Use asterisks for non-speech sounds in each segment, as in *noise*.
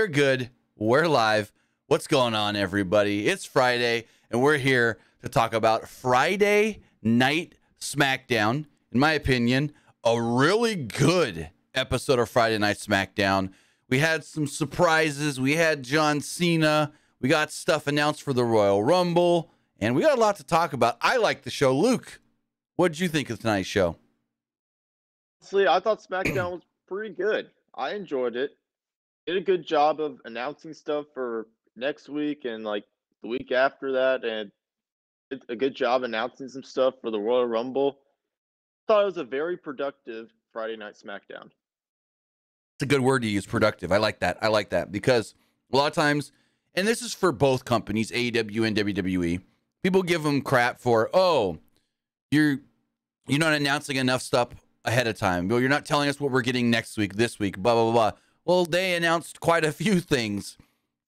We're good. We're live. What's going on, everybody? It's Friday, and we're here to talk about Friday Night SmackDown. In my opinion, a really good episode of Friday Night SmackDown. We had some surprises. We had John Cena. We got stuff announced for the Royal Rumble, and we got a lot to talk about. I like the show. Luke, what did you think of tonight's show? Honestly, I thought SmackDown was pretty good. I enjoyed it. Did a good job of announcing stuff for next week and like the week after that, and a good job announcing some stuff for the Royal Rumble. Thought it was a very productive Friday Night SmackDown. It's a good word to use, productive. I like that. I like that because a lot of times, and this is for both companies, AEW and WWE, people give them crap for, oh, you're you're not announcing enough stuff ahead of time. Well, you're not telling us what we're getting next week, this week, blah blah blah. Well, they announced quite a few things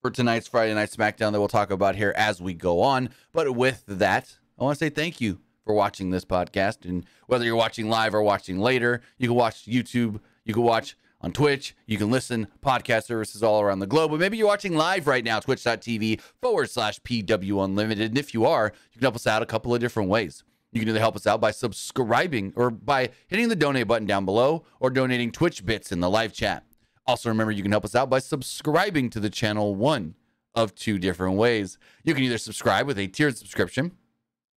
for tonight's Friday Night SmackDown that we'll talk about here as we go on. But with that, I want to say thank you for watching this podcast. And whether you're watching live or watching later, you can watch YouTube, you can watch on Twitch, you can listen podcast services all around the globe. But maybe you're watching live right now, twitch.tv forward slash PW Unlimited. And if you are, you can help us out a couple of different ways. You can either help us out by subscribing or by hitting the donate button down below or donating Twitch bits in the live chat. Also, remember you can help us out by subscribing to the channel one of two different ways. You can either subscribe with a tiered subscription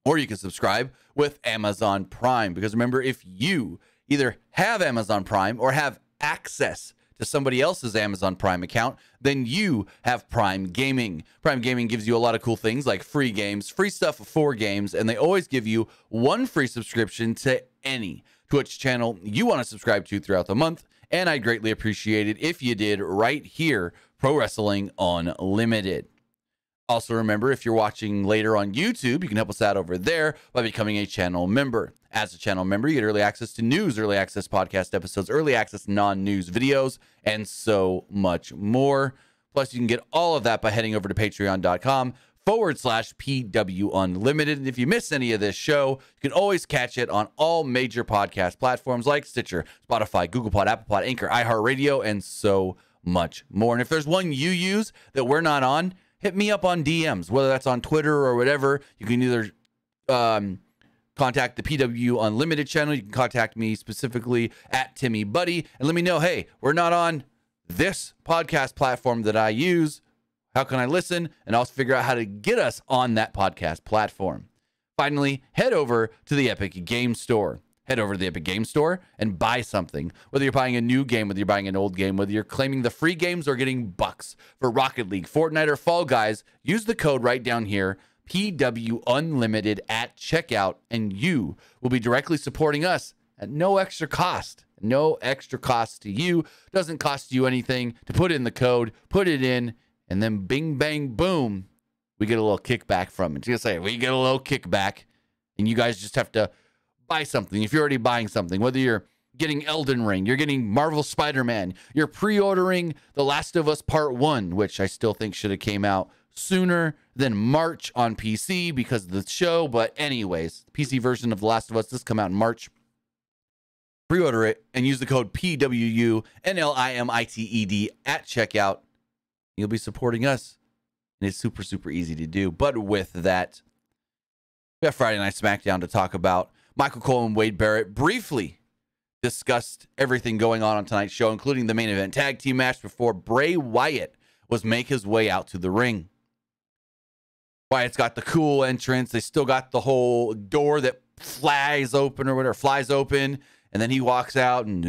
or you can subscribe with Amazon Prime. Because remember, if you either have Amazon Prime or have access to somebody else's Amazon Prime account, then you have Prime Gaming. Prime Gaming gives you a lot of cool things like free games, free stuff for games, and they always give you one free subscription to any Twitch channel you want to subscribe to throughout the month. And I'd greatly appreciate it if you did right here, Pro Wrestling Unlimited. Also, remember if you're watching later on YouTube, you can help us out over there by becoming a channel member. As a channel member, you get early access to news, early access podcast episodes, early access non news videos, and so much more. Plus, you can get all of that by heading over to patreon.com forward slash PW Unlimited. And if you miss any of this show, you can always catch it on all major podcast platforms like Stitcher, Spotify, Google Pod, Apple Pod, Anchor, iHeartRadio, and so much more. And if there's one you use that we're not on, hit me up on DMs, whether that's on Twitter or whatever. You can either um, contact the PW Unlimited channel. You can contact me specifically at Timmy Buddy and let me know, hey, we're not on this podcast platform that I use. How can I listen? And also figure out how to get us on that podcast platform. Finally, head over to the Epic Game Store. Head over to the Epic Game Store and buy something. Whether you're buying a new game, whether you're buying an old game, whether you're claiming the free games or getting bucks for Rocket League, Fortnite, or Fall Guys, use the code right down here, PW Unlimited at checkout, and you will be directly supporting us at no extra cost. No extra cost to you. Doesn't cost you anything to put in the code, put it in, and then bing, bang, boom, we get a little kickback from it. Just say we get a little kickback, and you guys just have to buy something. If you're already buying something, whether you're getting Elden Ring, you're getting Marvel Spider-Man, you're pre-ordering The Last of Us Part 1, which I still think should have came out sooner than March on PC because of the show, but anyways, PC version of The Last of Us does come out in March. Pre-order it and use the code PWU NLIMITED at checkout. You'll be supporting us. And it's super, super easy to do. But with that, we have Friday Night SmackDown to talk about. Michael Cole and Wade Barrett briefly discussed everything going on on tonight's show, including the main event tag team match before Bray Wyatt was make his way out to the ring. Wyatt's got the cool entrance. They still got the whole door that flies open or whatever, flies open, and then he walks out, and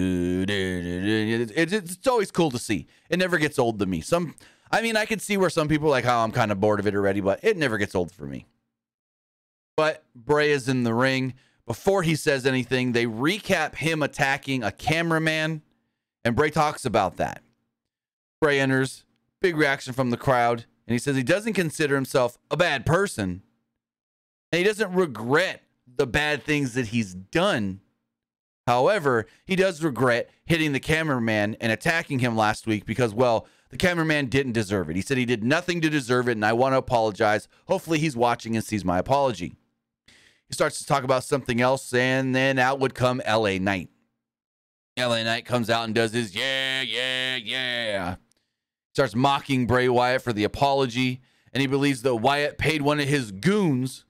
it's, it's always cool to see. It never gets old to me. Some, I mean, I can see where some people like, oh, I'm kind of bored of it already, but it never gets old for me. But Bray is in the ring. Before he says anything, they recap him attacking a cameraman, and Bray talks about that. Bray enters, big reaction from the crowd, and he says he doesn't consider himself a bad person, and he doesn't regret the bad things that he's done. However, he does regret hitting the cameraman and attacking him last week because, well, the cameraman didn't deserve it. He said he did nothing to deserve it, and I want to apologize. Hopefully, he's watching and sees my apology. He starts to talk about something else, and then out would come LA Knight. LA Knight comes out and does his yeah, yeah, yeah. starts mocking Bray Wyatt for the apology, and he believes that Wyatt paid one of his goons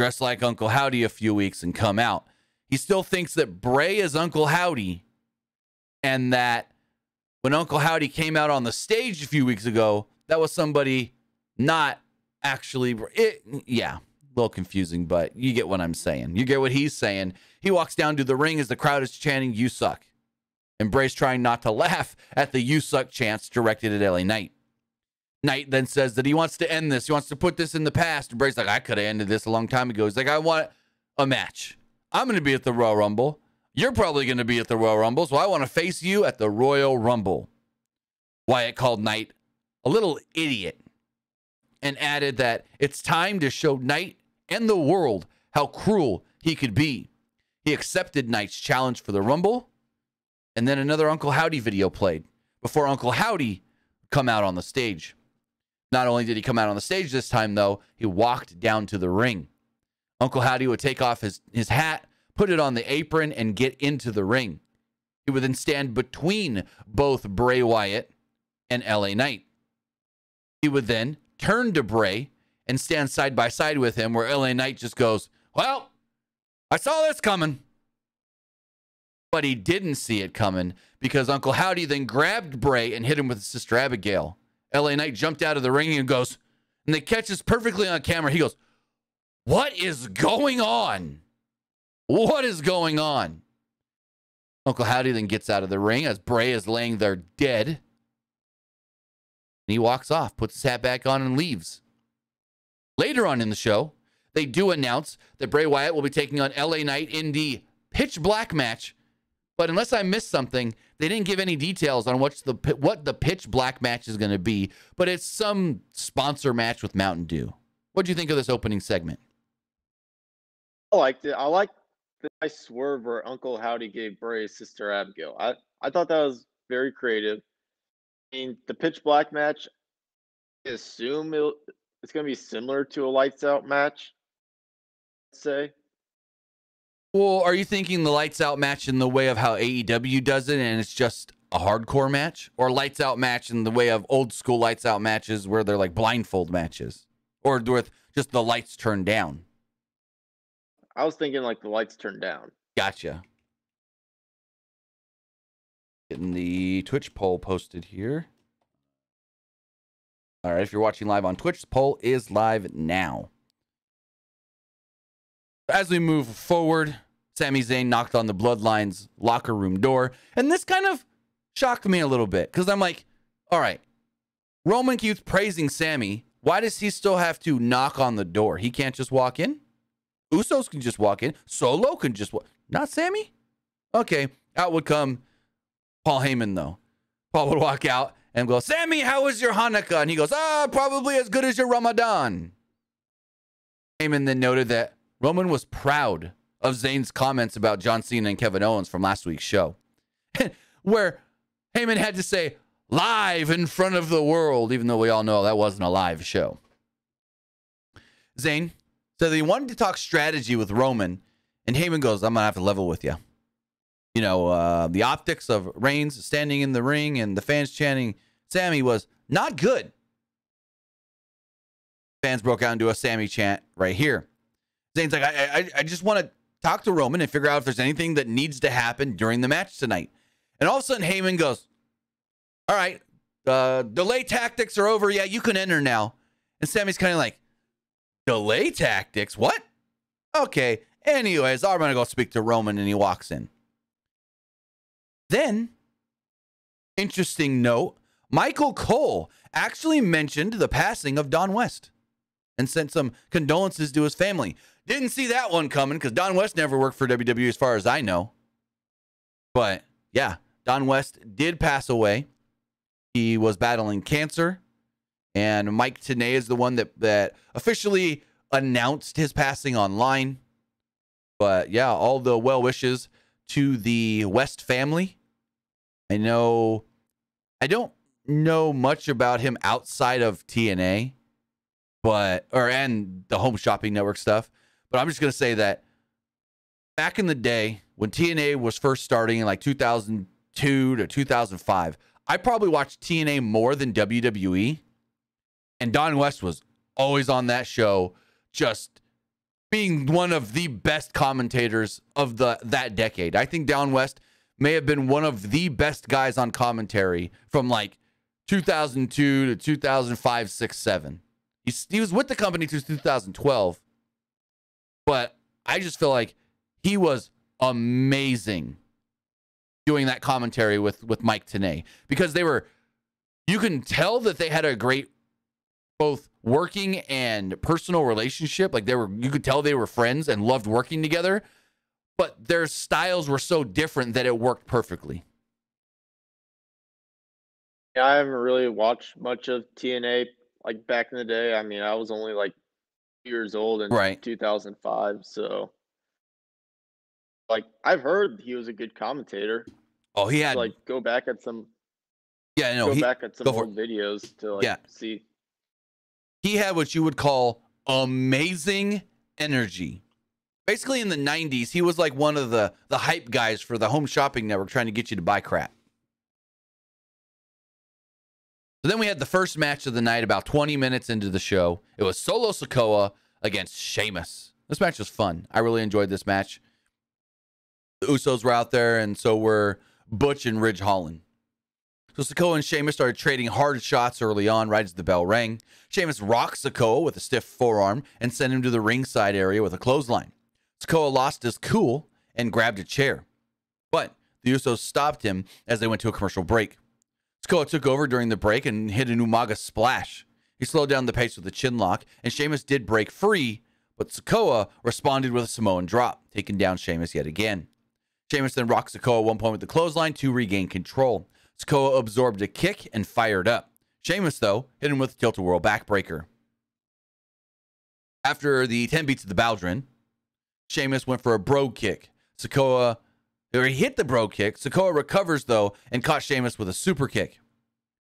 dress like Uncle Howdy a few weeks and come out. He still thinks that Bray is Uncle Howdy and that when Uncle Howdy came out on the stage a few weeks ago, that was somebody not actually it yeah, a little confusing, but you get what I'm saying. You get what he's saying. He walks down to the ring as the crowd is chanting you suck. Embrace trying not to laugh at the you suck chants directed at LA Knight. Knight then says that he wants to end this. He wants to put this in the past. Embrace like, I could have ended this a long time ago. He's like, I want a match. I'm going to be at the Royal Rumble. You're probably going to be at the Royal Rumble, so I want to face you at the Royal Rumble. Wyatt called Knight a little idiot and added that it's time to show Knight and the world how cruel he could be. He accepted Knight's challenge for the Rumble, and then another Uncle Howdy video played before Uncle Howdy come out on the stage. Not only did he come out on the stage this time, though, he walked down to the ring. Uncle Howdy would take off his, his hat, put it on the apron, and get into the ring. He would then stand between both Bray Wyatt and LA Knight. He would then turn to Bray and stand side by side with him, where LA Knight just goes, Well, I saw this coming. But he didn't see it coming because Uncle Howdy then grabbed Bray and hit him with his sister Abigail. LA Knight jumped out of the ring and goes, and they catch this perfectly on camera. He goes, What is going on? What is going on? Uncle Howdy then gets out of the ring as Bray is laying there dead. And he walks off, puts his hat back on, and leaves. Later on in the show, they do announce that Bray Wyatt will be taking on LA Knight in the pitch black match. But unless I missed something, they didn't give any details on what's the what the pitch black match is going to be. But it's some sponsor match with Mountain Dew. What do you think of this opening segment? I liked it. I liked nice swerve where Uncle Howdy gave Bray sister Abigail. I, I thought that was very creative. I mean, the pitch black match, I assume it, it's going to be similar to a lights out match. Let's say. Well, are you thinking the lights out match in the way of how AEW does it and it's just a hardcore match? Or lights out match in the way of old school lights out matches where they're like blindfold matches? Or with just the lights turned down? I was thinking like the lights turned down. Gotcha. Getting the Twitch poll posted here. All right, if you're watching live on Twitch, the poll is live now. As we move forward, Sami Zayn knocked on the Bloodlines locker room door, and this kind of shocked me a little bit because I'm like, all right, Roman keeps praising Sami. Why does he still have to knock on the door? He can't just walk in? Usos can just walk in. Solo can just walk. Not Sami? Okay. Out would come Paul Heyman, though. Paul would walk out and go, Sami, how was your Hanukkah? And he goes, ah, probably as good as your Ramadan. Heyman then noted that Roman was proud of Zayn's comments about John Cena and Kevin Owens from last week's show, *laughs* where Heyman had to say, live in front of the world, even though we all know that wasn't a live show. Zayn said they wanted to talk strategy with Roman, and Heyman goes, I'm going to have to level with you. You know, uh, the optics of Reigns standing in the ring and the fans chanting Sami was not good. Fans broke out into a Sami chant right here. Zayn's like, I, I, I just want to talk to Roman and figure out if there's anything that needs to happen during the match tonight. And all of a sudden, Heyman goes, All right, uh, delay tactics are over. Yeah, you can enter now. And Sami's kind of like, Delay tactics? What? Okay. Anyways, I'm going to go speak to Roman, and he walks in. Then, interesting note Michael Cole actually mentioned the passing of Don West and sent some condolences to his family. Didn't see that one coming because Don West never worked for WWE as far as I know. But yeah, Don West did pass away. He was battling cancer. And Mike Tenay is the one that, that officially announced his passing online. But yeah, all the well wishes to the West family. I know, I don't know much about him outside of TNA, but, or, and the home shopping network stuff. But I'm just going to say that back in the day when TNA was first starting in like 2002 to 2005, I probably watched TNA more than WWE. And Don West was always on that show, just being one of the best commentators of the that decade. I think Don West may have been one of the best guys on commentary from like 2002 to 2005, 6, 7. He's, he was with the company through 2012, but I just feel like he was amazing doing that commentary with with Mike Tenay because they were you can tell that they had a great both working and personal relationship like they were you could tell they were friends and loved working together but their styles were so different that it worked perfectly Yeah, I haven't really watched much of TNA like back in the day. I mean, I was only like years old in Right. 2005, so like I've heard he was a good commentator. oh he had like go back at some yeah no go he, back at some old videos to like Yeah. see. He had what you would call amazing energy. Basically, in the '90s, he was like one of the the hype guys for the Home Shopping Network, trying to get you to buy crap. So then we had the first match of the night, about 20 minutes into the show. It was Solo Sikoa against Sheamus. This match was fun. I really enjoyed this match. The Usos were out there, and so were Butch and Ridge Holland. So Sikoa and Sheamus started trading hard shots early on, right as the bell rang. Sheamus rocked Sikoa with a stiff forearm and sent him to the ringside area with a clothesline. Sikoa lost his cool and grabbed a chair. But the Usos stopped him as they went to a commercial break. Sikoa took over during the break and hit an Umaga splash. He slowed down the pace with a chin lock, and Sheamus did break free, but Sikoa responded with a Samoan drop, taking down Sheamus yet again. Sheamus then rocked Sikoa at one point with the clothesline to regain control. Sikoa absorbed a kick and fired up. Sheamus, though, hit him with a tilt-a-whirl backbreaker. After the 10 beats of the Bodhrán, Sheamus went for a brogue kick. Sikoa, or he hit the brogue kick. Sikoa recovers, though, and caught Sheamus with a super kick.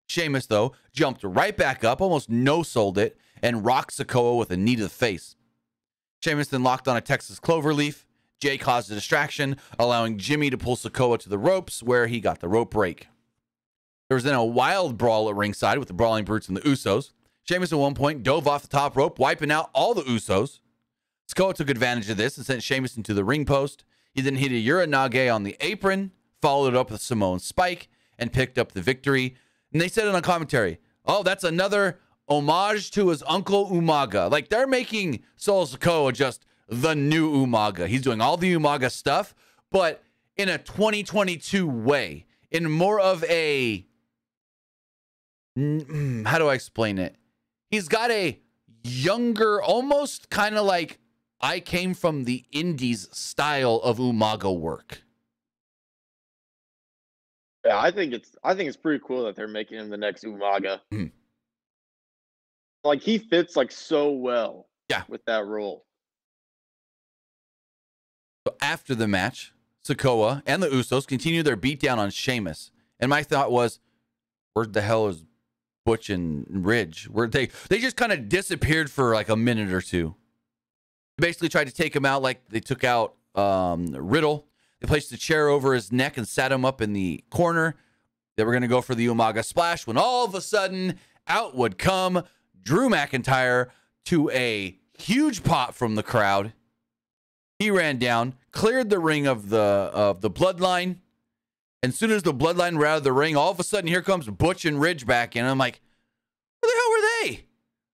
Sheamus, though, jumped right back up, almost no-sold it, and rocked Sikoa with a knee to the face. Sheamus then locked on a Texas cloverleaf. Jay caused a distraction, allowing Jimmy to pull Sikoa to the ropes, where he got the rope break. There was then a wild brawl at ringside with the Brawling Brutes and the Usos. Sheamus at one point dove off the top rope, wiping out all the Usos. Sikoa took advantage of this and sent Sheamus into the ring post. He then hit a Uranage on the apron, followed up with a Samoan spike, and picked up the victory. And they said it on commentary. Oh, that's another homage to his uncle Umaga. Like they're making Solo Sikoa just the new Umaga. He's doing all the Umaga stuff, but in a 2022 way, in more of a how do I explain it? He's got a younger, almost kind of like I came from the indies style of Umaga work. Yeah, I think it's I think it's pretty cool that they're making him the next Umaga. Mhm. Like he fits like so well. Yeah. With that role. So after the match, Sikoa and the Usos continue their beatdown on Sheamus. And my thought was, where the hell is Butch and Ridge? Where they they just kind of disappeared for like a minute or two. Basically tried to take him out like they took out um, Riddle. They placed a chair over his neck and sat him up in the corner. They were going to go for the Umaga splash when all of a sudden out would come Drew McIntyre to a huge pop from the crowd. He ran down, cleared the ring of the of the bloodline. And soon as the bloodline were out of the ring, all of a sudden here comes Butch and Ridge back in. I'm like, where the hell were they?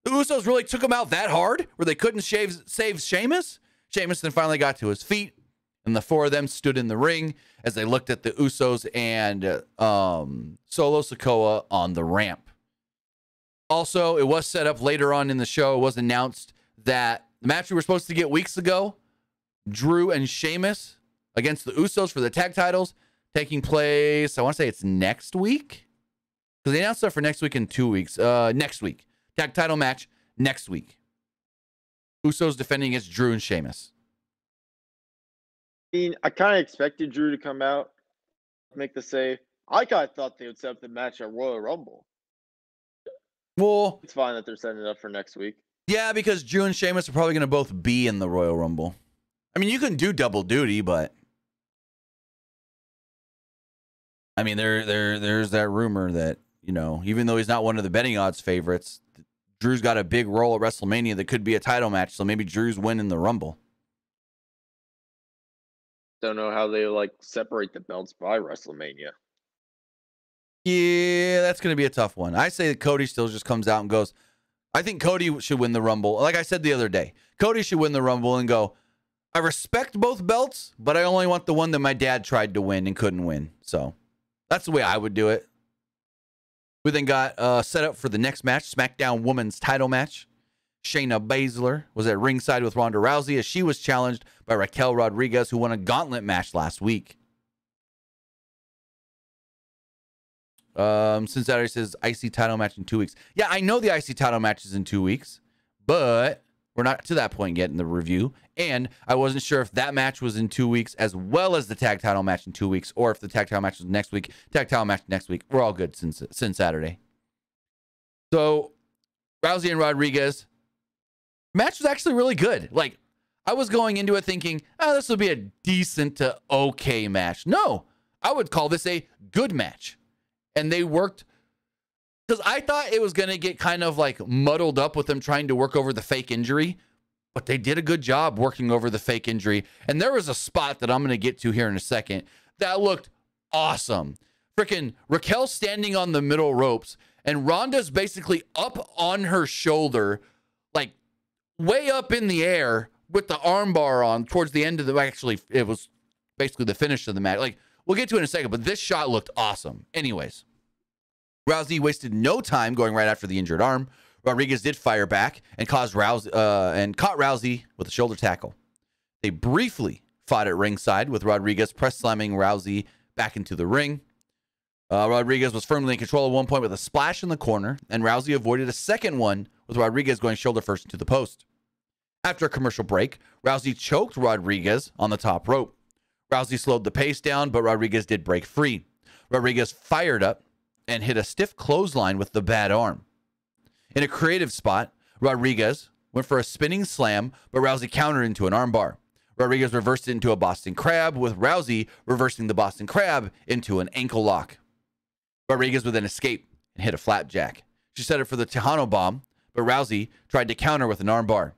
The Usos really took them out that hard where they couldn't shave, save Sheamus? Sheamus then finally got to his feet, and the four of them stood in the ring as they looked at the Usos and uh, um, Solo Sikoa on the ramp. Also, it was set up later on in the show. It was announced that the match we were supposed to get weeks ago, Drew and Sheamus against the Usos for the tag titles, taking place. I want to say it's next week because they announced that for next week in two weeks. Uh, next week, tag title match next week. Usos defending against Drew and Sheamus. I mean, I kind of expected Drew to come out, make the save. I kind of thought they would set up the match at Royal Rumble. Well, It's fine that they're setting it up for next week. yeah, because Drew and Sheamus are probably going to both be in the Royal Rumble. I mean, you can do double duty, but I mean, there, there, there's that rumor that you know, even though he's not one of the betting odds favorites, Drew's got a big role at WrestleMania that could be a title match. So maybe Drew's winning the Rumble. Don't know how they like separate the belts by WrestleMania. Yeah, that's going to be a tough one. I say that Cody still just comes out and goes, I think Cody should win the Rumble. Like I said the other day, Cody should win the Rumble and go, I respect both belts, but I only want the one that my dad tried to win and couldn't win. So that's the way I would do it. We then got uh, set up for the next match, SmackDown Women's title match. Shayna Baszler was at ringside with Ronda Rousey as she was challenged by Raquel Rodriguez, who won a gauntlet match last week. Um, since Cincinnati says IC title match in two weeks. Yeah, I know the IC title match is in two weeks, but we're not to that point yet in the review. And I wasn't sure if that match was in two weeks as well as the tag title match in two weeks, or if the tag title match was next week. Tag title match next week. We're all good since since Saturday. So Rousey and Rodriguez match was actually really good. Like I was going into it thinking, oh, this will be a decent to okay match. No, I would call this a good match. And they worked because I thought it was going to get kind of like muddled up with them trying to work over the fake injury, but they did a good job working over the fake injury. And there was a spot that I'm going to get to here in a second that looked awesome. Freaking Raquel standing on the middle ropes, and Ronda's basically up on her shoulder, like way up in the air with the armbar on towards the end of the actually it was basically the finish of the match. Like we'll get to it in a second, but this shot looked awesome. Anyways, Rousey wasted no time going right after the injured arm. Rodriguez did fire back and caused Rousey uh, and caught Rousey with a shoulder tackle. They briefly fought at ringside with Rodriguez press slamming Rousey back into the ring. Uh, Rodriguez was firmly in control at one point with a splash in the corner, and Rousey avoided a second one with Rodriguez going shoulder first into the post. After a commercial break, Rousey choked Rodriguez on the top rope. Rousey slowed the pace down, but Rodriguez did break free. Rodriguez fired up and hit a stiff clothesline with the bad arm. In a creative spot, Rodriguez went for a spinning slam, but Rousey countered into an armbar. Rodriguez reversed it into a Boston Crab, with Rousey reversing the Boston Crab into an ankle lock. Rodriguez would then escape and hit a flapjack. She set it for the Tejano bomb, but Rousey tried to counter with an armbar.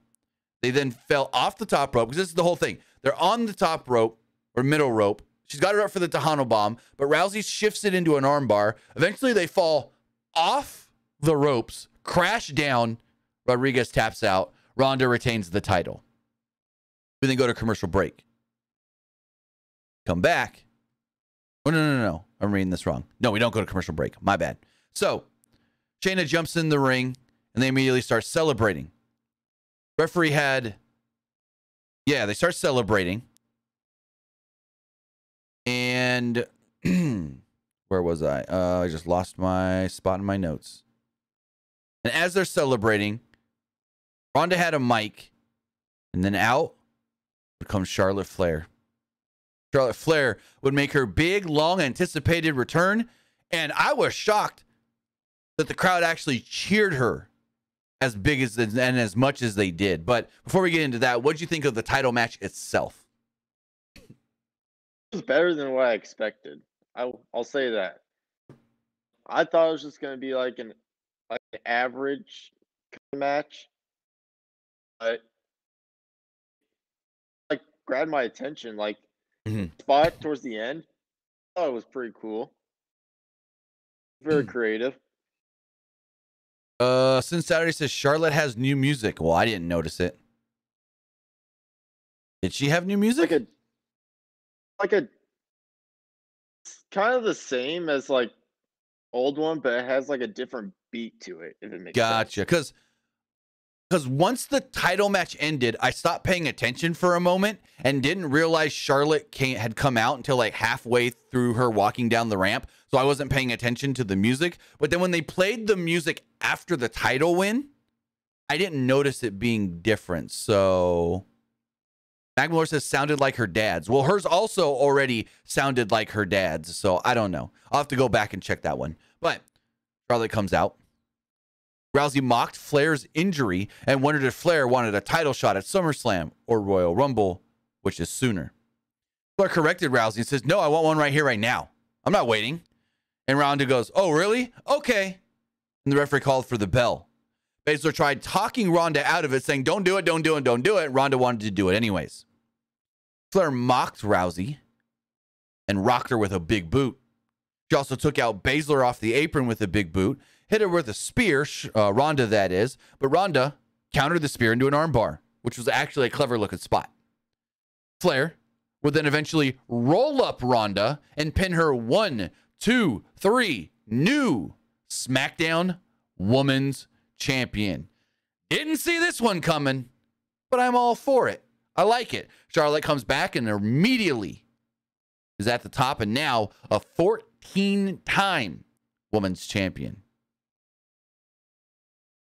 They then fell off the top rope because this is the whole thing. They're on the top rope or middle rope. She's got her up for the Tejano bomb, but Rousey shifts it into an armbar. Eventually, they fall off the ropes, crash down. Rodriguez taps out. Ronda retains the title. We then go to commercial break. Come back. Oh, no, no, no, no. I'm reading this wrong. No, we don't go to commercial break. My bad. So, Shayna jumps in the ring and they immediately start celebrating. Referee had, yeah, they start celebrating. And *clears throat* where was I? Uh, I just lost my spot in my notes. And as they're celebrating, Ronda had a mic, and then out would come Charlotte Flair. Charlotte Flair would make her big, long anticipated return. And I was shocked that the crowd actually cheered her as big as and as much as they did. But before we get into that, what do you think of the title match itself? It was better than what I expected. I, I'll say that. I thought it was just going to be like an like an average match, but like grabbed my attention. Like Mhm. spot towards the end, I thought it was pretty cool. Very creative. Uh, since Saturday says Charlotte has new music. Well, I didn't notice it. Did she have new music? Like a like a kind of the same as like old one, but it has like a different beat to it. If it makes Gotcha. Because because once the title match ended, I stopped paying attention for a moment and didn't realize Charlotte came, had come out until like halfway through her walking down the ramp. So I wasn't paying attention to the music. But then when they played the music after the title win, I didn't notice it being different. So Magmalore says sounded like her dad's. Well, hers also already sounded like her dad's. So I don't know. I'll have to go back and check that one. But Charlotte comes out. Rousey mocked Flair's injury and wondered if Flair wanted a title shot at SummerSlam or Royal Rumble, which is sooner. Flair corrected Rousey and says, No, I want one right here, right now. I'm not waiting. And Ronda goes, Oh, really? Okay. And the referee called for the bell. Baszler tried talking Ronda out of it, saying, Don't do it, don't do it, don't do it. Ronda wanted to do it anyways. Flair mocked Rousey and rocked her with a big boot. She also took out Baszler off the apron with a big boot, hit her with a spear, uh, Ronda that is, but Ronda countered the spear into an armbar, which was actually a clever looking spot. Flair would then eventually roll up Ronda and pin her one, two, three, new SmackDown Women's Champion. Didn't see this one coming, but I'm all for it. I like it. Charlotte comes back and immediately is at the top and now a 14 time women's champion.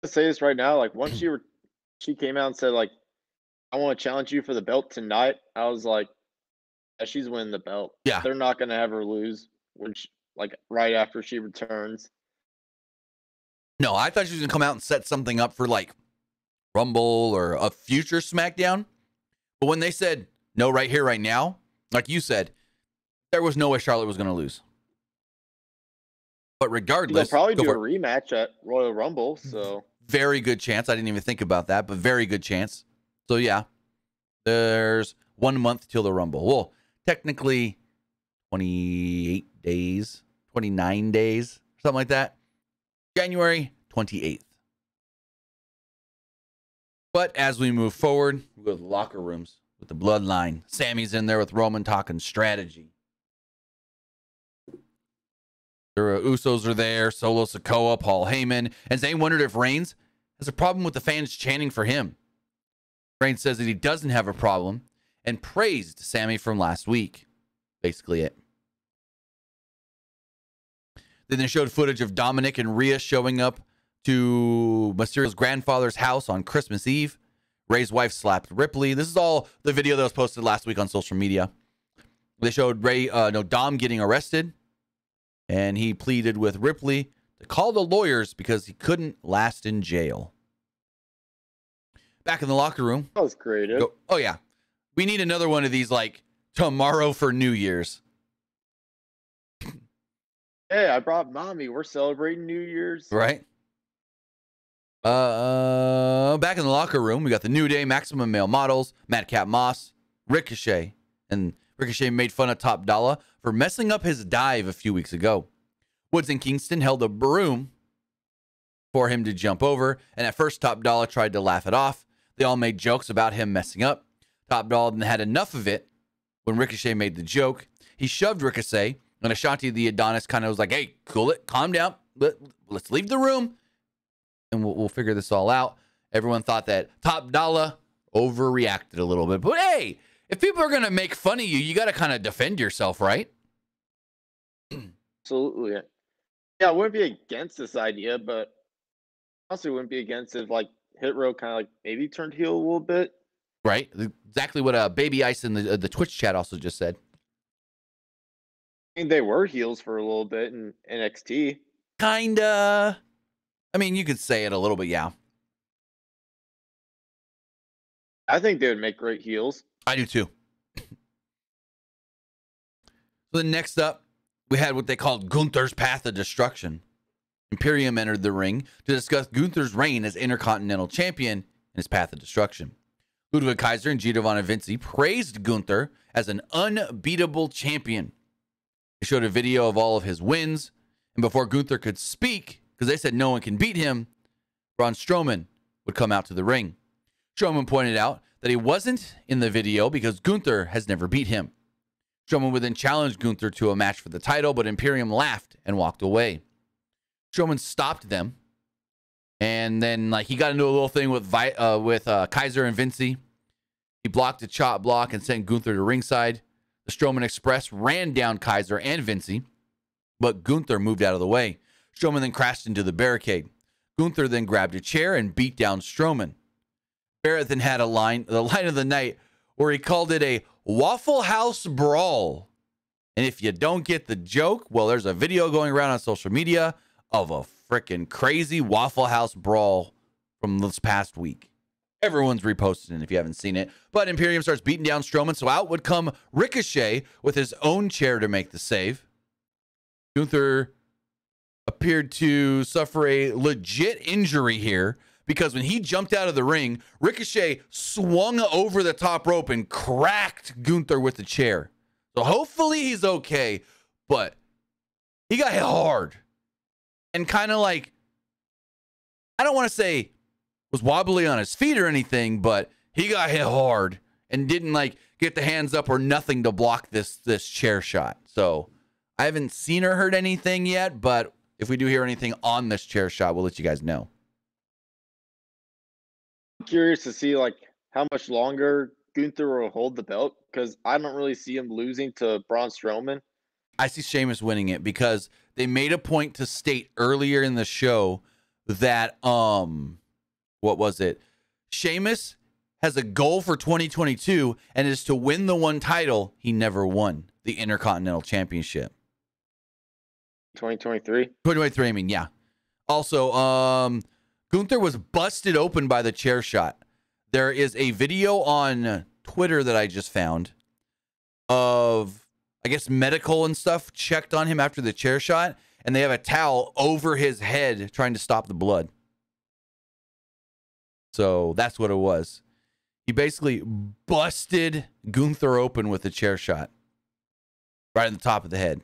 To say this right now, like once she were, she came out and said like, "I want to challenge you for the belt tonight." I was like, yeah, "She's winning the belt. Yeah, they're not gonna have her lose when she, like right after she returns." No, I thought she was gonna come out and set something up for like Rumble or a future SmackDown. But when they said no right here, right now, like you said, there was no way Charlotte was gonna lose. But regardless, they'll probably do a rematch at Royal Rumble. Mm-hmm. So very good chance. I didn't even think about that, but very good chance. So yeah, there's one month till the Rumble. Well, technically, 28 days, 29 days, something like that. January 28th. But as we move forward, we go to the locker rooms with the bloodline. Sami's in there with Roman talking strategy. The Usos are there, Solo Sikoa, Paul Heyman, and Zayn wondered if Reigns has a problem with the fans chanting for him. Reigns says that he doesn't have a problem and praised Sami from last week. Basically, it. Then they showed footage of Dominic and Rhea showing up to Mysterio's grandfather's house on Christmas Eve. Rey's wife slapped Ripley. This is all the video that was posted last week on social media. They showed Rey, uh, no, Dom getting arrested, and he pleaded with Ripley to call the lawyers because he couldn't last in jail. Back in the locker room. That was creative. Go, oh, yeah. We need another one of these like tomorrow for New Year's. Hey, I brought mommy. We're celebrating New Year's. Right. Uh, back in the locker room, we got the New Day, Maximum Male Models, Madcap Moss, Ricochet, and Ricochet made fun of Top Dollar for messing up his dive a few weeks ago. Woods and Kingston held a broom for him to jump over, and at first Top Dollar tried to laugh it off. They all made jokes about him messing up. Top Dollar had enough of it when Ricochet made the joke. He shoved Ricochet and Ashante the Adonis kind of was like, hey, cool it, calm down. Let, us leave the room and we'll, we'll figure this all out. Everyone thought that Top Dollar overreacted a little bit. But hey, if people are going to make fun of you, you got to kind of defend yourself, right? Absolutely. Yeah, I wouldn't be against this idea, but also wouldn't be against if like Hit Row kind of like maybe turned heel a little bit. Right. Exactly what uh, Baby Ice in the uh, the Twitch chat also just said I mean, they were heels for a little bit in NXT. Kinda. I mean, you could say it a little bit, yeah. I think they would make great heels. I do too. *laughs* so then next up, we had what they called Gunther's Path of Destruction. Imperium entered the ring to discuss Gunther's reign as Intercontinental Champion and his path of destruction. Ludwig Kaiser and Giovanni Vinci praised Gunther as an unbeatable champion. They showed a video of all of his wins. And before Gunther could speak, because they said no one can beat him, Braun Strowman would come out to the ring. Strowman pointed out that he wasn't in the video because Gunther has never beat him. Strowman would then challenge Gunther to a match for the title, but Imperium laughed and walked away. Strowman stopped them, and then like he got into a little thing with uh, with uh, Kaiser and Vinci. He blocked a chop block and sent Gunther to ringside. The Strowman Express ran down Kaiser and Vinci, but Gunther moved out of the way. Strowman then crashed into the barricade. Gunther then grabbed a chair and beat down Strowman. Barrett then had a line, the line of the night, where he called it a Waffle House brawl. And if you don't get the joke, well, there's a video going around on social media of a freaking crazy Waffle House brawl from this past week. Everyone's reposting it if you haven't seen it. But Imperium starts beating down Strowman, so out would come Ricochet with his own chair to make the save. Gunther appeared to suffer a legit injury here because when he jumped out of the ring, Ricochet swung over the top rope and cracked Gunther with the chair. So hopefully he's okay, but he got hit hard and kind of like, I don't want to say was wobbly on his feet or anything, but he got hit hard and didn't like get the hands up or nothing to block this this chair shot. So I haven't seen or heard anything yet, but if we do hear anything on this chair shot, we'll let you guys know. curious to see like how much longer Gunther will hold the belt because I don't really see him losing to Braun Strowman. I see Sheamus winning it because they made a point to state earlier in the show that um what was it? Sheamus has a goal for 2022 and is to win the one title he never won, the Intercontinental Championship. 2023. 2023, I mean, yeah. Also, um Gunther was busted open by the chair shot. There is a video on Twitter that I just found of I guess medical and stuff checked on him after the chair shot and they have a towel over his head trying to stop the blood. So that's what it was. He basically busted Gunther open with a chair shot right in the top of the head.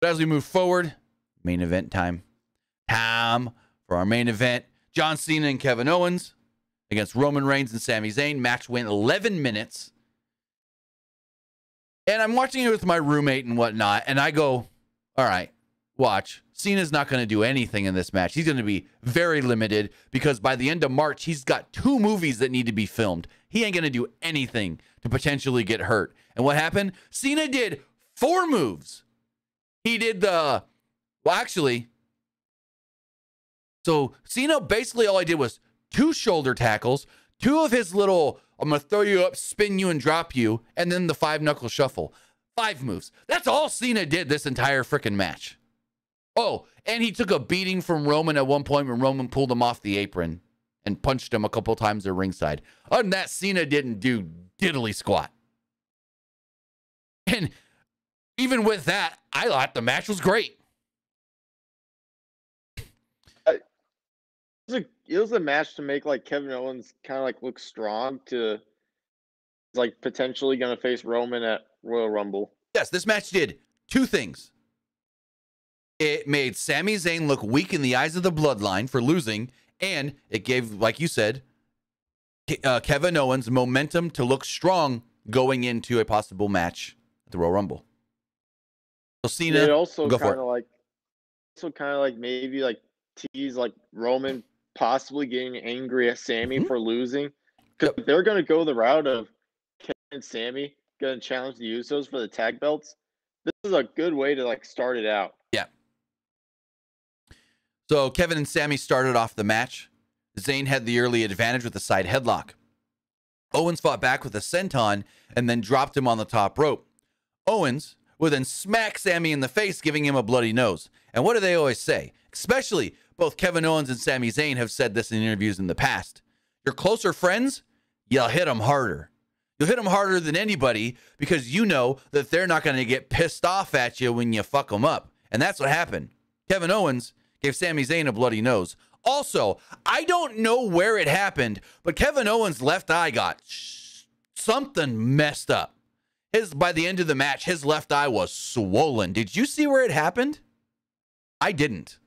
But as we move forward, main event time. Time for our main event. John Cena and Kevin Owens against Roman Reigns and Sami Zayn. Match went 11 minutes. And I'm watching it with my roommate and whatnot. And I go, all right, watch. Cena's not going to do anything in this match. He's going to be very limited because by the end of March, he's got two movies that need to be filmed. He ain't going to do anything to potentially get hurt. And what happened? Cena did four moves. He did the, well, actually, so Cena basically all I did was two shoulder tackles, two of his little, I'm to throw you up, spin you, and drop you, and then the five knuckle shuffle. Five moves. That's all Cena did this entire freaking match. Oh, and he took a beating from Roman at one point when Roman pulled him off the apron and punched him a couple times at ringside. Other than that, Cena didn't do diddly squat. And even with that, I thought the match was great. It was a, it was a match to make like Kevin Owens kind of like look strong to like potentially going to face Roman at Royal Rumble. Yes, this match did two things. It made Sami Zayn look weak in the eyes of the bloodline for losing, and it gave, like you said, uh, Kevin Owens momentum to look strong going into a possible match at the Royal Rumble. So Cena, it also go for kind it. of like also kind of like maybe like tease like Roman possibly getting angry at Sami Mhm. for losing because they're going to go the route of Kevin and Sami going to challenge the Usos for the tag belts. This is a good way to like start it out. Yeah. So Kevin and Sami started off the match. Zayn had the early advantage with a side headlock. Owens fought back with a senton and then dropped him on the top rope. Owens would then smack Sami in the face, giving him a bloody nose. And what do they always say? Especially both Kevin Owens and Sami Zayn have said this in interviews in the past. Your closer friends, you'll hit them harder. You'll hit them harder than anybody because you know that they're not going to get pissed off at you when you fuck them up. And that's what happened. Kevin Owens gave Sami Zayn a bloody nose. Also, I don't know where it happened, but Kevin Owens' left eye got something messed up. His by the end of the match, his left eye was swollen. Did you see where it happened? I didn't.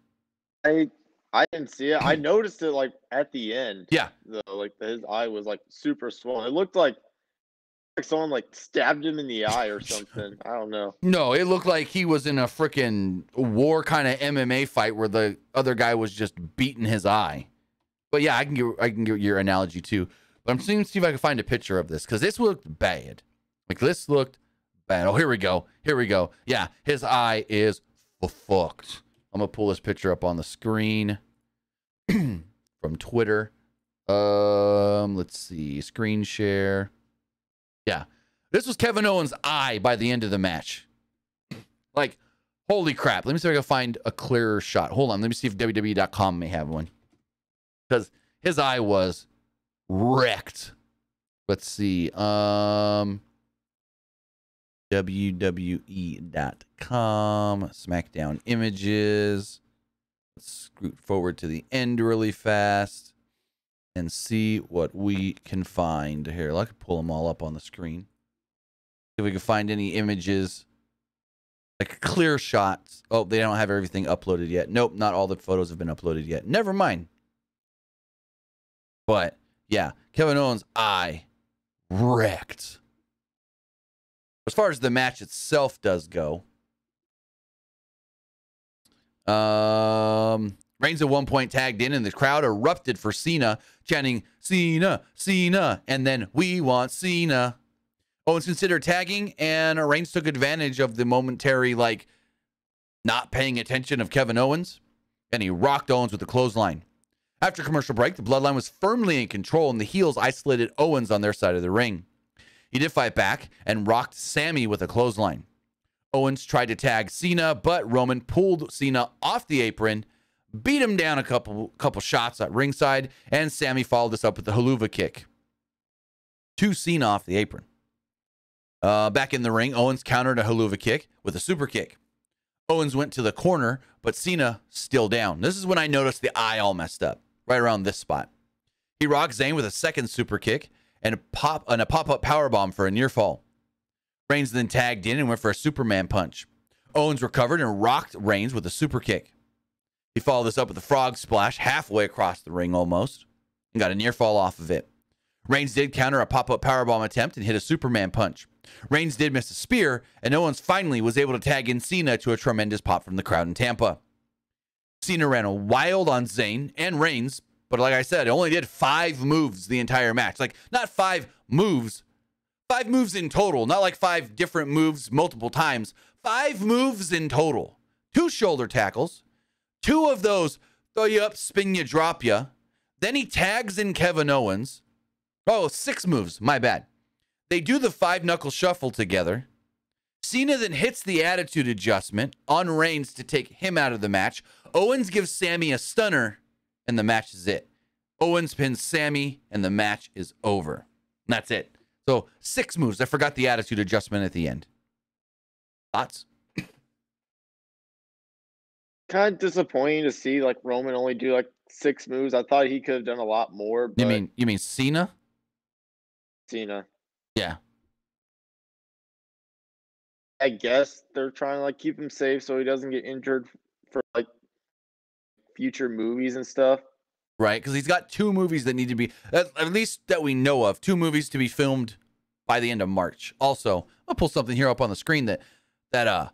I I didn't see it. I noticed it like at the end. Yeah. though, like his eye was like super swollen. It looked like like someone like stabbed him in the eye or something. *laughs* I don't know. No, it looked like he was in a freaking war kind of MMA fight where the other guy was just beating his eye. But yeah, I can get I can get your analogy too. But I'm seeing see if I can find a picture of this because this looked bad. Like this looked bad. Oh, here we go. Here we go. Yeah, his eye is fucked. I'm gonna pull this picture up on the screen *clears throat* from Twitter. Um, let's see, screen share. Yeah, this was Kevin Owens' eye by the end of the match. Like, holy crap. Let me see if I can find a clearer shot. Hold on. Let me see if WWE.com may have one. Because his eye was wrecked. Let's see. Um WWE.com. SmackDown images. Let's scoot forward to the end really fast and see what we can find here. eye can pull them all up on the screen. If we can find any images, like clear shots. Oh, they don't have everything uploaded yet. Nope, not all the photos have been uploaded yet. Never mind. But yeah, Kevin Owens' I wrecked. As far as the match itself does go, um, Reigns at one point tagged in, and the crowd erupted for Cena, chanting "Cena, Cena," and then "We want Cena." Owens considered tagging, and Reigns took advantage of the momentary like not paying attention of Kevin Owens, and he rocked Owens with a clothesline. After commercial break, the Bloodline was firmly in control, and the heels isolated Owens on their side of the ring. He did fight back and rocked Sami with a clothesline. Owens tried to tag Cena, but Roman pulled Cena off the apron, beat him down a couple couple shots at ringside, and Sami followed this up with the Helluva kick to Cena off the apron. Uh, back in the ring, Owens countered a Helluva kick with a super kick. Owens went to the corner, but Cena still down. This is when I noticed the eye all messed up, right around this spot. He rocked Zayn with a second super kick and a pop and a pop-up power bomb for a near fall. Reigns then tagged in and went for a Superman punch. Owens recovered and rocked Reigns with a super kick. He followed this up with a frog splash halfway across the ring almost and got a near fall off of it. Reigns did counter a pop-up powerbomb attempt and hit a Superman punch. Reigns did miss a spear, and Owens finally was able to tag in Cena to a tremendous pop from the crowd in Tampa. Cena ran wild on Zayn and Reigns, but like I said, it only did five moves the entire match. Like, not five moves, five moves in total, not like five different moves multiple times. Five moves in total. Two shoulder tackles, two of those throw you up, spin you, drop you. Then he tags in Kevin Owens. Oh, six moves. My bad. They do the five knuckle shuffle together. Cena then hits the attitude adjustment on Reigns to take him out of the match. Owens gives Sami a stunner, and the match is it. Owens pins Sami, and the match is over. And that's it. So six moves. I forgot the attitude adjustment at the end. Thoughts? Kind of disappointing to see like Roman only do like six moves. I thought he could have done a lot more. But You mean you mean Cena? Cena? Yeah. I guess they're trying to like keep him safe so he doesn't get injured for like future movies and stuff. Right, because he's got two movies that need to be at, least that we know of, two movies to be filmed by the end of March. Also, I'll pull something here up on the screen that that uh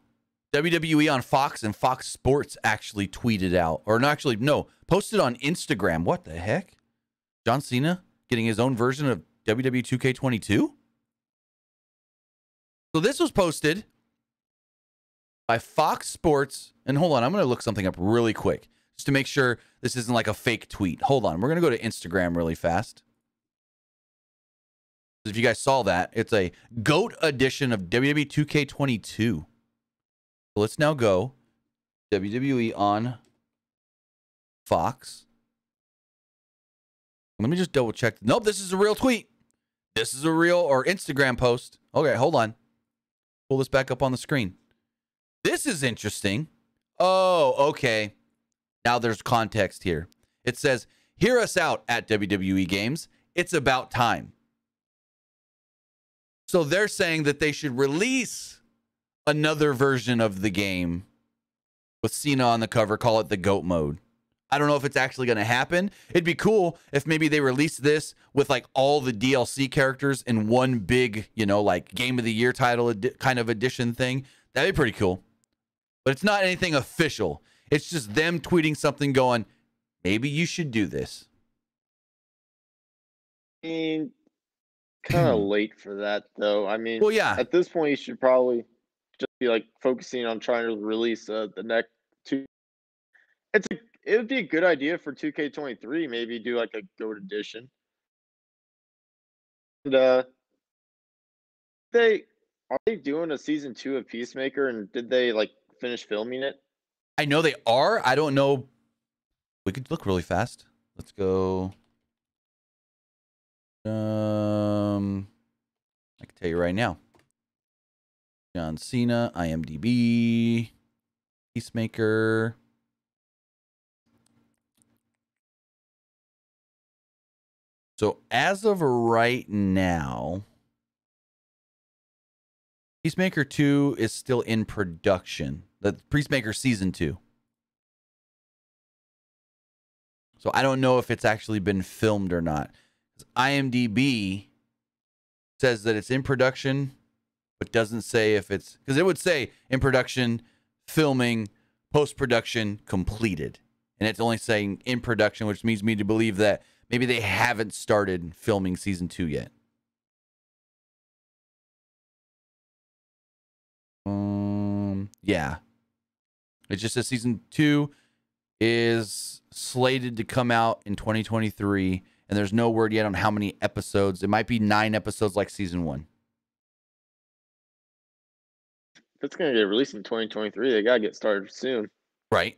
WWE on Fox and Fox Sports actually tweeted out, or not actually, no, posted on Instagram. What the heck? John Cena getting his own version of WWE 2K22? So this was posted by Fox Sports. And hold on, I'm going to look something up really quick just to make sure this isn't like a fake tweet. Hold on, we're to go to Instagram really fast. If you guys saw that, it's a GOAT edition of WWE 2K22. So let's now go WWE on Fox. Let me just double check. Nope, this is a real tweet. This is a real or Instagram post. Okay, hold on. Pull this back up on the screen. This is interesting. Oh, okay. Now there's context here. It says, Hear us out at WWE Games. It's about time. So they're saying that they should release another version of the game with Cena on the cover, call it the GOAT mode. I don't know if it's actually going to happen. It'd be cool if maybe they released this with like all the DLC characters in one big, you know, like game of the year title kind of edition thing. That'd be pretty cool. But it's not anything official. It's just them tweeting something going, maybe you should do this. I mean, kind of late for that though. I mean, Well, yeah. at this point, you should probably just be like focusing on trying to release uh, the next two. It's a, it would be a good idea for 2K23. Maybe do like a goat edition. And uh, they are they doing a season two of Peacemaker? And did they like finish filming it? I know they are. I don't know. We could look really fast. Let's go. Um, I can tell you right now. John Cena, IMDb, Peacemaker. So as of right now, Peacemaker 2 is still in production. The Peacemaker season 2. So I don't know if it's actually been filmed or not. IMDb says that it's in production, but doesn't say if it's because it would say in production, filming, post production completed. And it's only saying in production, which means me to believe that maybe they haven't started filming season two yet. Um, yeah. It just says season two is slated to come out in 2023, and there's no word yet on how many episodes. It might be nine episodes like season one. If it's gonna get released in 2023, they gotta get started soon. Right.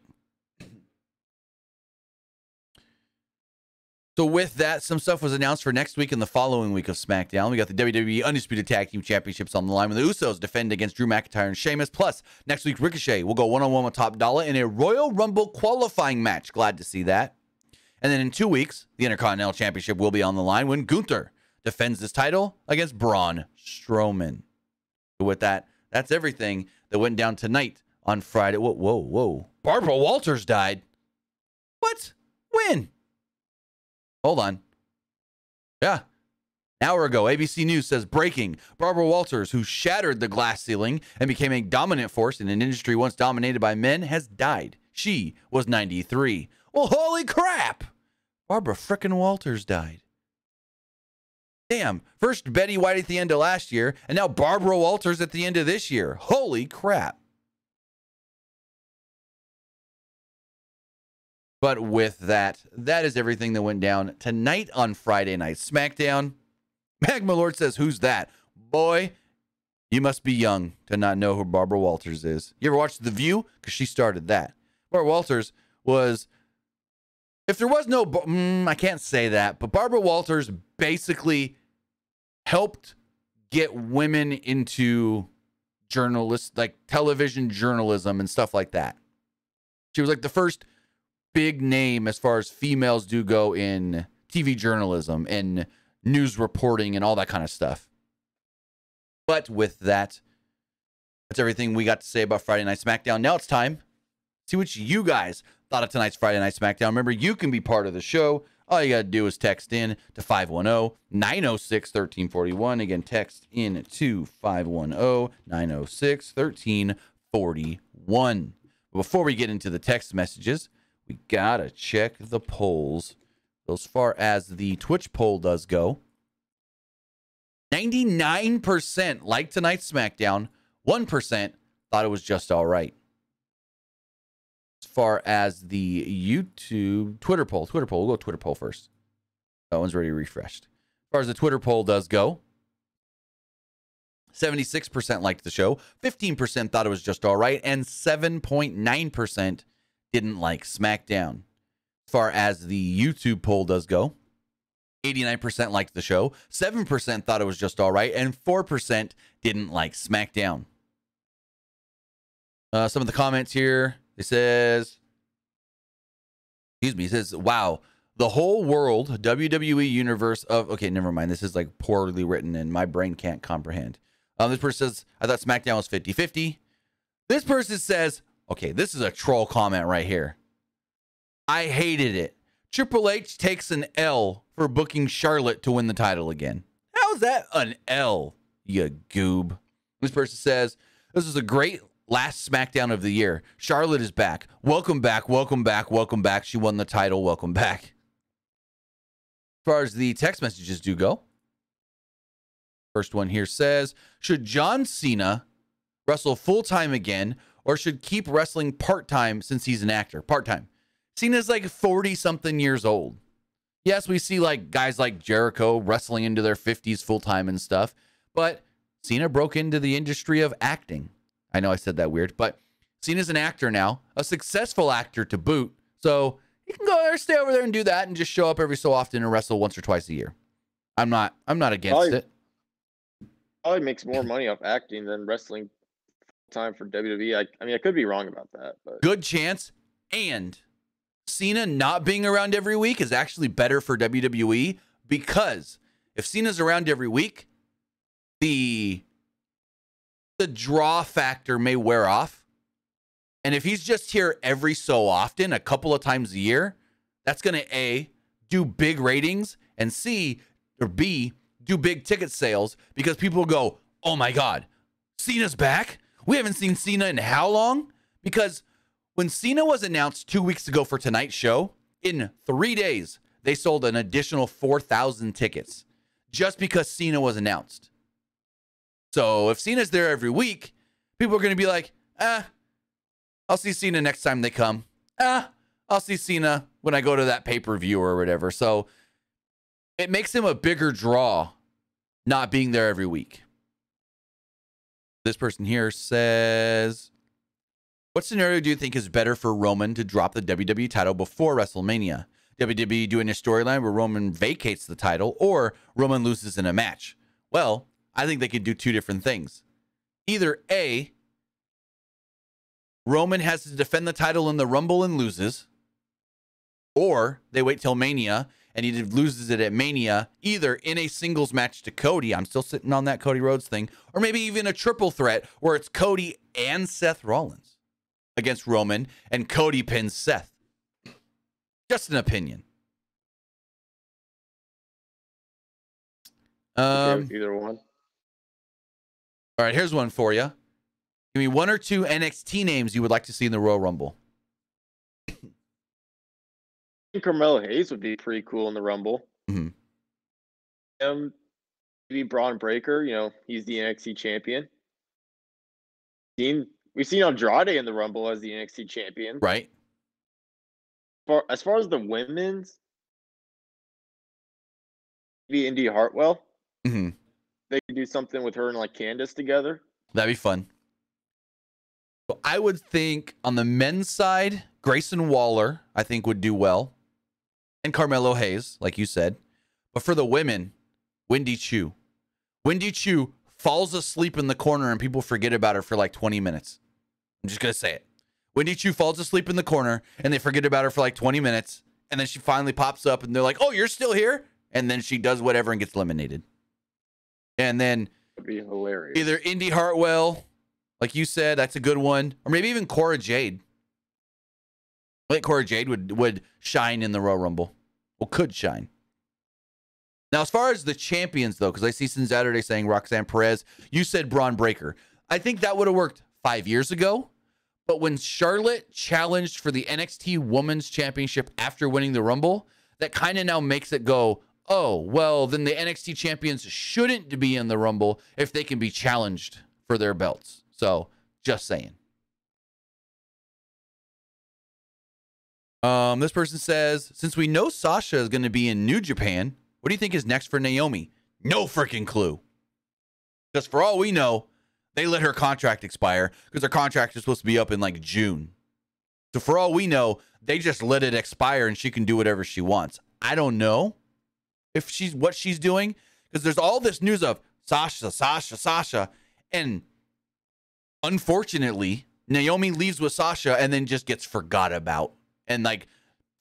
So with that, some stuff was announced for next week and the following week of SmackDown. We got the WWE Undisputed Tag Team Championships on the line when the Usos defend against Drew McIntyre and Sheamus. Plus, next week Ricochet will go one-on-one with Top Dolla in a Royal Rumble qualifying match. Glad to see that. And then in two weeks, the Intercontinental Championship will be on the line when Gunther defends this title against Braun Strowman. So with that, that's everything that went down tonight on Friday. Whoa, whoa, whoa. Barbara Walters died. What? When? Hold on. Yeah. An hour ago, ABC News says breaking Barbara Walters, who shattered the glass ceiling and became a dominant force in an industry once dominated by men, has died. She was 93. Well, holy crap! Barbara frickin' Walters died. Damn. First Betty White at the end of last year, and now Barbara Walters at the end of this year. Holy crap. But with that, that is everything that went down tonight on Friday Night SmackDown. Mag Malord says, Who's that? Boy, you must be young to not know who Barbara Walters is. You ever watched The View? Because she started that. Barbara Walters was, if there was no, mm, I can't say that, but Barbara Walters basically helped get women into journalists, like television journalism and stuff like that. She was like the first big name as far as females do go in TV journalism and news reporting and all that kind of stuff. But with that, that's everything we got to say about Friday Night SmackDown. Now it's time. See what you guys thought of tonight's Friday Night SmackDown. Remember, you can be part of the show. All you got to do is text in to 510 906 1341. Again, text in to 510 906 1341. Before we get into the text messages, we gotta check the polls. As far as the Twitch poll does go, 99% liked tonight's SmackDown, 1% thought it was just all right. As far as the YouTube Twitter poll, Twitter poll, we'll go Twitter poll first. That one's already refreshed. As far as the Twitter poll does go, 76% liked the show, 15% thought it was just all right, and 7.9% didn't like SmackDown. As far as the YouTube poll does go, 89% liked the show, 7% thought it was just all right, and 4% didn't like SmackDown. Uh, some of the comments here, it says, excuse me, it says, wow, the whole world, WWE universe of, okay, never mind. This is like poorly written and my brain can't comprehend. Um, this person says, I thought SmackDown was 50 50. This person says, Okay, this is a troll comment right here. I hated it. Triple H takes an L for booking Charlotte to win the title again. How's that an L, you goob? This person says, This is a great last SmackDown of the year. Charlotte is back. Welcome back, welcome back, welcome back. She won the title. Welcome back. As far as the text messages do go, first one here says, Should John Cena wrestle full time again or should keep wrestling part time since he's an actor. Part time. Cena's like 40 something years old. Yes, we see like guys like Jericho wrestling into their 50s full time and stuff, but Cena broke into the industry of acting. I know I said that weird, but Cena's an actor now, a successful actor to boot. So he can go there, stay over there and do that and just show up every so often and wrestle once or twice a year. I'm not I'm not against Probably- it. Probably makes more money off acting than wrestling time for WWE. I, I mean, I could be wrong about that, but Good chance. And Cena not being around every week is actually better for WWE because if Cena's around every week, the the draw factor may wear off. And if he's just here every so often, a couple of times a year, that's going to A, do big ratings, and C, or B, do big ticket sales because people go, oh my God, Cena's back? We haven't seen Cena in how long? Because when Cena was announced two weeks ago for tonight's show, in three days, they sold an additional 4,000 tickets just because Cena was announced. So if Cena's there every week, people are going to be like, ah, I'll see Cena next time they come. Ah, I'll see Cena when I go to that pay per view or whatever. So it makes him a bigger draw not being there every week. This person here says, What scenario do you think is better for Roman to drop the WWE title before WrestleMania? WWE doing a storyline where Roman vacates the title or Roman loses in a match? Well, I think they could do two different things. Either A, Roman has to defend the title in the Rumble and loses, or they wait till Mania and he loses it at Mania, either in a singles match to Cody. I'm still sitting on that Cody Rhodes thing, or maybe even a triple threat where it's Cody and Seth Rollins against Roman, and Cody pins Seth. Just an opinion. Um, either one. all right, here's one for you. Give me one or two NXT names you would like to see in the Royal Rumble. I think Carmelo Hayes would be pretty cool in the Rumble. Mm-hmm. Um, maybe Bron Breakker. You know, he's the NXT champion. Seen we've seen Andrade in the Rumble as the NXT champion. Right? Far, as far as the women's, maybe Indy Hartwell. hmm They could do something with her and like Candice together. That'd be fun. I would think on the men's side, Grayson Waller, I think would do well. And Carmelo Hayes, like you said. But for the women, Wendy Choo. Wendy Choo falls asleep in the corner and people forget about her for like 20 minutes. I'm just going to say it. Wendy Choo falls asleep in the corner and they forget about her for like 20 minutes. And then she finally pops up and they're like, oh, you're still here? And then she does whatever and gets eliminated. And then be hilarious. either Indy Hartwell, like you said, that's a good one, or maybe even Cora Jade. I think Cora Jade would would shine in the Royal Rumble. Well, could shine. Now, as far as the champions, though, because I see since Saturday saying Roxanne Perez, you said Bron Breakker. I think that would have worked five years ago. But when Charlotte challenged for the NXT Women's Championship after winning the Rumble, that kind of now makes it go, oh, well, then the NXT champions shouldn't be in the Rumble if they can be challenged for their belts. So just saying. Um, this person says, since we know Sasha is going to be in New Japan, what do you think is next for Naomi? No freaking clue. Because for all we know, they let her contract expire because her contract is supposed to be up in like June. So for all we know, they just let it expire and she can do whatever she wants. I don't know if she's what she's doing because there's all this news of Sasha, Sasha, Sasha, and unfortunately, Naomi leaves with Sasha and then just gets forgot about. And like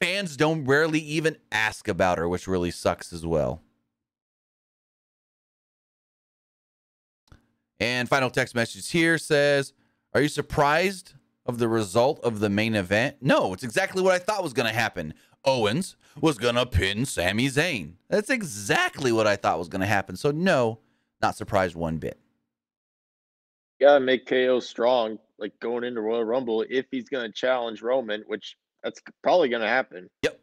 fans don't rarely even ask about her, which really sucks as well. And final text message here says, Are you surprised of the result of the main event? No, it's exactly what I thought was going to happen. Owens was going to pin Sami Zayn. That's exactly what I thought was going to happen. So, no, not surprised one bit. gotta make KO strong, like going into Royal Rumble if he's gonna challenge Roman, which that's probably gonna happen. Yep.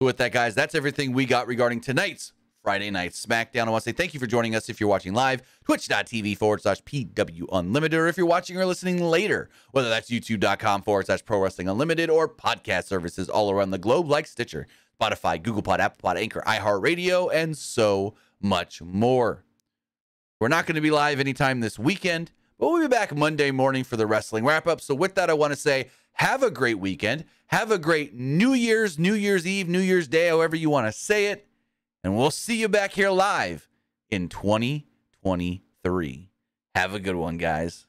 With that, guys, that's everything we got regarding tonight's Friday Night SmackDown. I want to say thank you for joining us if you're watching live, twitch.tv forward slash PW Unlimited, or if you're watching or listening later, whether that's youtube.com forward slash Pro Wrestling Unlimited or podcast services all around the globe like Stitcher, Spotify, Google Pod, Apple Pod, Anchor, iHeartRadio, and so much more. We're not going to be live anytime this weekend, but we'll be back Monday morning for the wrestling wrap up. So, with that, I want to say have a great weekend. Have a great New Year's, New Year's Eve, New Year's Day, however you want to say it. And we'll see you back here live in 2023. Have a good one, guys.